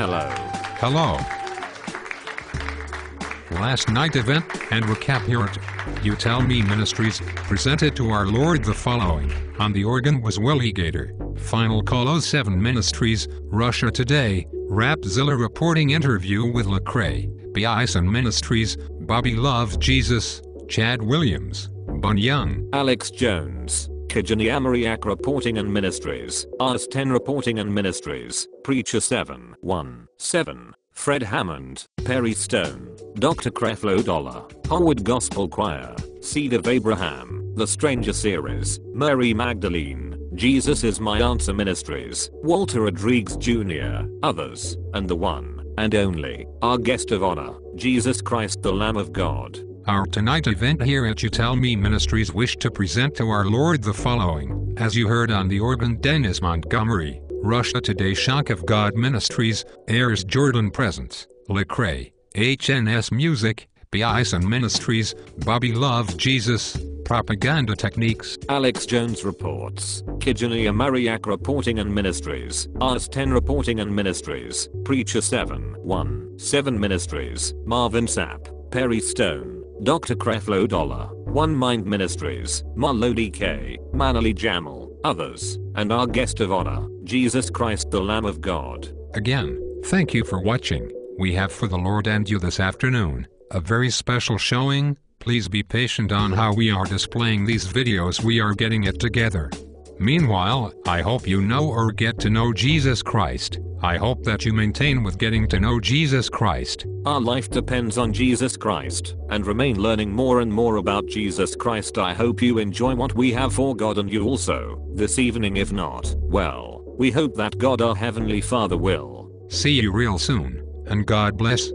Hello. Hello. Last night event and recap here at You Tell Me Ministries presented to our Lord the following. On the organ was Willie Gator. Final Call 07 Ministries, Russia Today, Rapzilla reporting interview with Lecrae, Bison Ministries, Bobby Loves Jesus, Chad Williams, Bun Young, Alex Jones. Kijani Amariak Reporting and Ministries. Ars 10 Reporting and Ministries. Preacher 7 1 7. Fred Hammond, Perry Stone, Dr. Creflo Dollar, Howard Gospel Choir, Seed of Abraham, The Stranger Series, Mary Magdalene, Jesus is My Answer Ministries, Walter Rodriguez Jr., others, and the one and only, our guest of honor, Jesus Christ the Lamb of God. Our tonight event here at You Tell Me Ministries wish to present to our Lord the following. As you heard on the organ Dennis Montgomery, Russia Today Shock of God Ministries, Airs Jordan Presence, Lecrae, HNS Music, Bison Ministries, Bobby Love Jesus, Propaganda Techniques, Alex Jones reports. Kijani Amariak Reporting and Ministries. Ars 10 Reporting and Ministries. Preacher 7 1 7 Ministries. Marvin Sapp. Perry Stone. Dr. Creflo Dollar. One Mind Ministries. Malodi K. Manali Jamal. Others. And our guest of honor, Jesus Christ the Lamb of God. Again, thank you for watching. We have for the Lord and you this afternoon a very special showing. Please be patient on how we are displaying these videos. We are getting it together. Meanwhile, I hope you know or get to know Jesus Christ. I hope that you maintain with getting to know Jesus Christ. Our life depends on Jesus Christ, and remain learning more and more about Jesus Christ. I hope you enjoy what we have for God and you also, this evening if not, well, we hope that God our Heavenly Father will. See you real soon, and God bless.